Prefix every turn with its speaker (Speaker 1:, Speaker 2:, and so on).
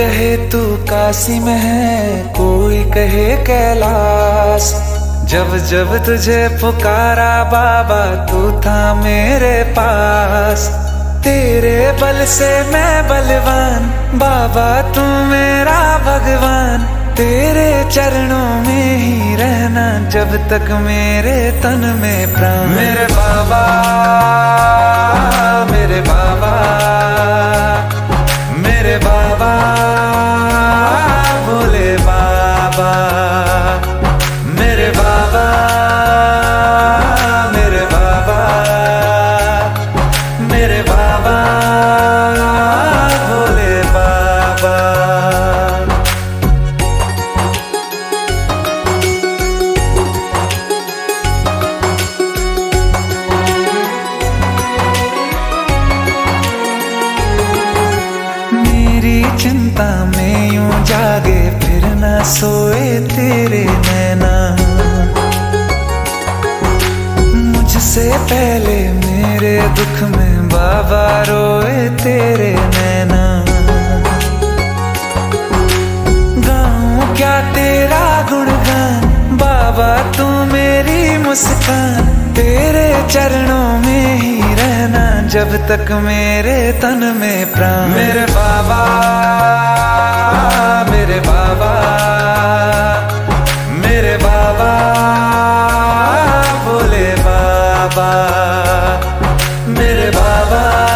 Speaker 1: कहे तू काशी में है, कोई कहे कैलाश। जब जब तुझे पुकारा, बाबा तू था मेरे पास। तेरे बल से मैं बलवान, बाबा तू मेरा भगवान। तेरे चरणों में ही रहना, जब तक मेरे तन में प्राण चिंता में यूँ जागे, फिर न सोए तेरे नैना। मुझसे पहले मेरे दुख में बाबा रोए तेरे नैना। गाऊं क्या तेरा गुणगान? बाबा तू मेरी मुस्कान। तेरे चरणों में ही रहना, जब तक मेरे तन में प्राण। मेरे बाबा Baba.